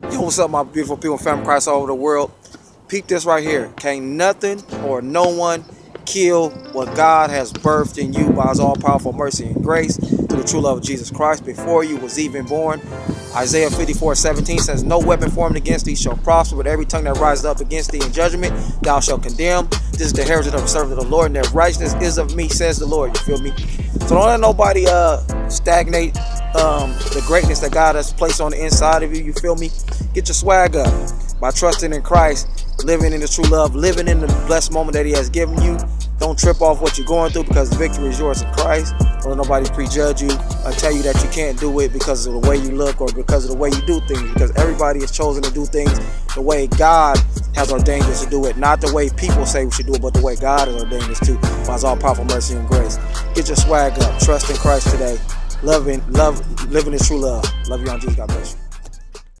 Yo, what's up, my beautiful people, family Christ all over the world? Peep this right here. Can't nothing or no one kill what God has birthed in you by his all-powerful mercy and grace through the true love of Jesus Christ before you was even born. Isaiah 54, 17 says, No weapon formed against thee shall prosper, but every tongue that rises up against thee in judgment thou shalt condemn. This is the heritage of the servant of the Lord, and their righteousness is of me, says the Lord. You feel me? So don't let nobody uh stagnate um, the greatness that God has placed on the inside of you. You feel me? Get your swag up by trusting in Christ, living in the true love, living in the blessed moment that He has given you. Don't trip off what you're going through because victory is yours in Christ. Don't let nobody prejudge you or tell you that you can't do it because of the way you look or because of the way you do things. Because everybody is chosen to do things the way God has ordained us to do it, not the way people say we should do it, but the way God has ordained us to by His all-powerful mercy and grace. Get your swag up. Trust in Christ today. Loving, love, living in true love. Love you on Jesus. God bless you.